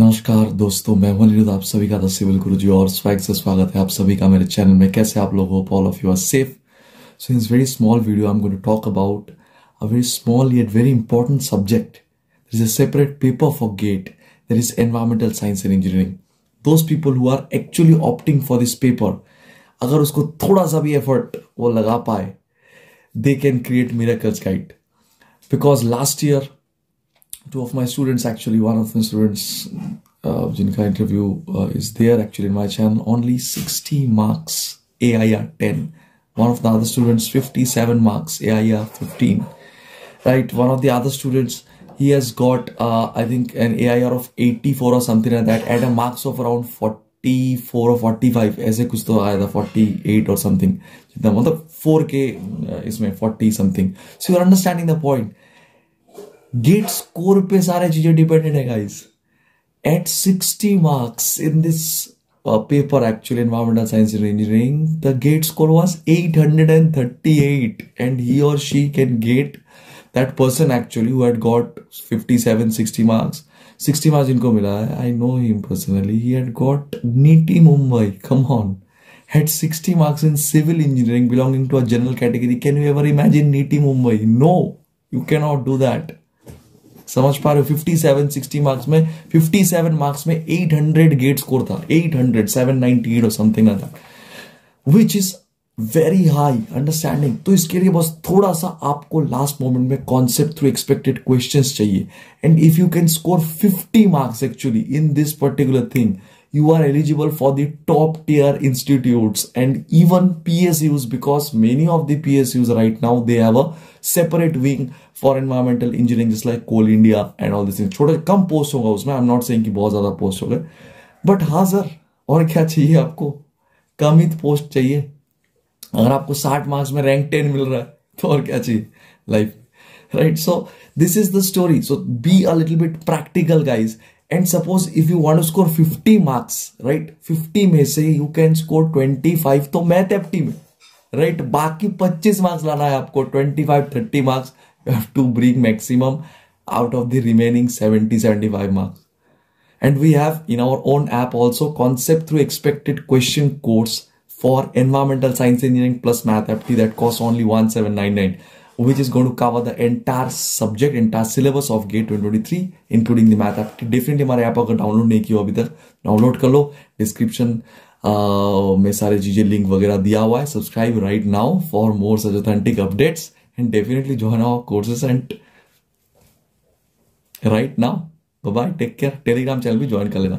नमस्कार दोस्तों, मैं हूँ अनिरुद्ध आप सभी का सिविल गुरु जी और स्वैग से स्वागत है आप सभी का मेरे चैनल में। कैसे आप लोग हो? All of you are safe so in very small video I am going to talk about a very small yet very important subject. There is a separate paper for gate. There is environmental science and engineering. Those people who are actually opting for this paper, अगर उसको थोड़ा सा भी effort वो लगा पाए they can create miracles guys because last year two of my students actually one of my students uh, jinka interview uh, is there actually in my channel only 60 marks AIR 10 one of the other students 57 marks AIR 15 right one of the other students he has got uh, I think an AIR of 84 or something like that at a marks of around 44 or 45 ऐसे कुछ तो आया था 48 or something जितना मतलब 4k uh, इसमें 40 something so you're understanding the point GATE score पे सारे चीज़ें डिपेंडेड है guys at sixty marks in this paper actually environmental science engineering the GATE score was eight hundred and thirty eight and he और she can get that person actually हुट fifty seven sixty marks sixty marks इनको मिला है I know him personally he had got NITIE Mumbai come on had sixty marks in civil engineering belonging to a general category can you ever imagine NITIE Mumbai no you can not do that समझ पा रहे हो? 57 60 marks में 57 marks में 800 gate score था। 800 798 और something था which is very high understanding तो इसके लिए बस थोड़ा सा आपको लास्ट मोमेंट में कॉन्सेप्ट थ्रू एक्सपेक्टेड क्वेश्चंस चाहिए। And if you can score 50 marks actually in this particular thing you are eligible for the top tier institutes and even PSUs because many of the PSUs right now they have a separate wing for environmental engineering just like Coal India and all these things. छोटे कम post होगा उसमें I am not saying कि बहुत ज़्यादा post हो गए but हाँ sir और क्या चाहिए आपको कम ही पोस्ट चाहिए अगर आपको 60 मार्क्स में रैंक 10 मिल रहा है तो और क्या चाहिए life right so this is the story so be a little bit practical guys and suppose if you want to score 50 marks right 50 में से you can score 25 तो मैथ एप्टी में right बाकी 25 marks लाना है आपको 25 30 marks you have to bring maximum out of the remaining 70 75 marks and we have in our own app also concept through expected question course for environmental science engineering plus math aptitude that costs only 1799 which is going to cover the entire subject, entire syllabus of GATE 2023, including the math app. Definitely हमारे app अगर download नहीं किया अभी तक download कर लो। Description में सारे चीज़ें लिंक वगैरह दिया हुआ है। Subscribe right now for more such authentic updates and definitely join our courses and right now bye take care Telegram channel भी ज्वाइन कर लेना।